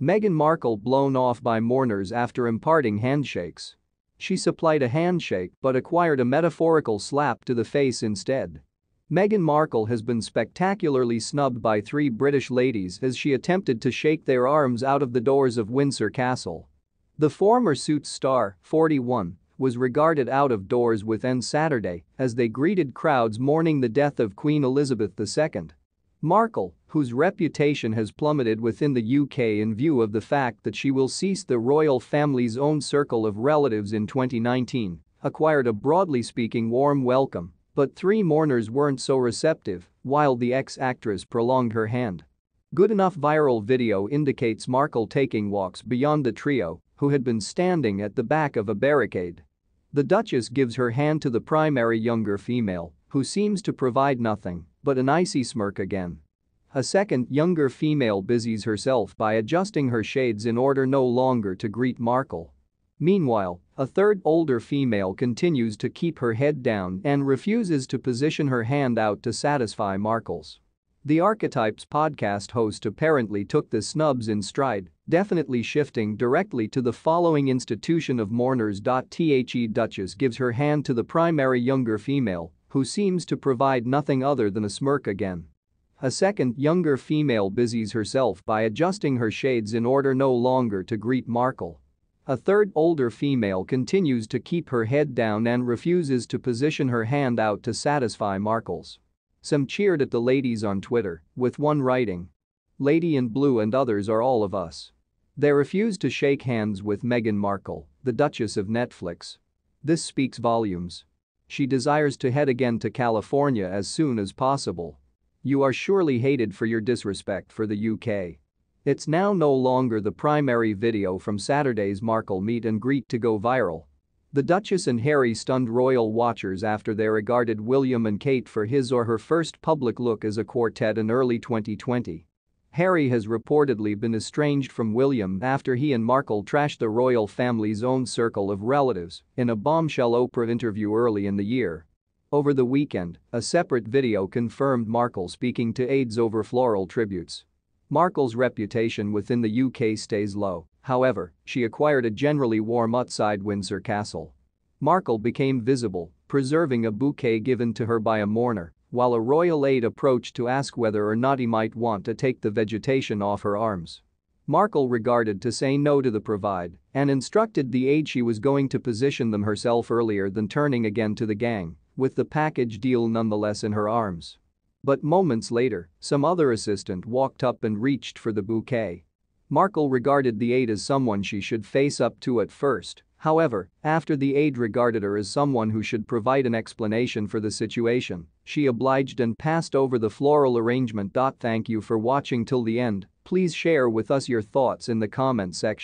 Meghan Markle blown off by mourners after imparting handshakes. She supplied a handshake but acquired a metaphorical slap to the face instead. Meghan Markle has been spectacularly snubbed by three British ladies as she attempted to shake their arms out of the doors of Windsor Castle. The former Suits star, 41, was regarded out of doors with within Saturday as they greeted crowds mourning the death of Queen Elizabeth II. Markle, whose reputation has plummeted within the UK in view of the fact that she will cease the royal family's own circle of relatives in 2019, acquired a broadly speaking warm welcome but three mourners weren't so receptive while the ex-actress prolonged her hand. Good enough viral video indicates Markle taking walks beyond the trio, who had been standing at the back of a barricade. The Duchess gives her hand to the primary younger female, who seems to provide nothing but an icy smirk again. A second younger female busies herself by adjusting her shades in order no longer to greet Markle. Meanwhile, a third older female continues to keep her head down and refuses to position her hand out to satisfy Markle's. The Archetypes podcast host apparently took the snubs in stride, definitely shifting directly to the following institution of mourners. The Duchess gives her hand to the primary younger female, who seems to provide nothing other than a smirk again. A second younger female busies herself by adjusting her shades in order no longer to greet Markle. A third older female continues to keep her head down and refuses to position her hand out to satisfy Markle's. Some cheered at the ladies on Twitter, with one writing. Lady in blue and others are all of us. They refuse to shake hands with Meghan Markle, the Duchess of Netflix. This speaks volumes. She desires to head again to California as soon as possible. You are surely hated for your disrespect for the UK. It's now no longer the primary video from Saturday's Markle meet and greet to go viral. The Duchess and Harry stunned royal watchers after they regarded William and Kate for his or her first public look as a quartet in early 2020. Harry has reportedly been estranged from William after he and Markle trashed the royal family's own circle of relatives in a bombshell Oprah interview early in the year. Over the weekend, a separate video confirmed Markle speaking to aides over floral tributes. Markle's reputation within the UK stays low, however, she acquired a generally warm outside Windsor Castle. Markle became visible, preserving a bouquet given to her by a mourner, while a royal aide approached to ask whether or not he might want to take the vegetation off her arms. Markle regarded to say no to the provide and instructed the aide she was going to position them herself earlier than turning again to the gang, with the package deal nonetheless in her arms. But moments later, some other assistant walked up and reached for the bouquet. Markle regarded the aide as someone she should face up to at first, however, after the aide regarded her as someone who should provide an explanation for the situation, she obliged and passed over the floral arrangement. Thank you for watching till the end, please share with us your thoughts in the comment section.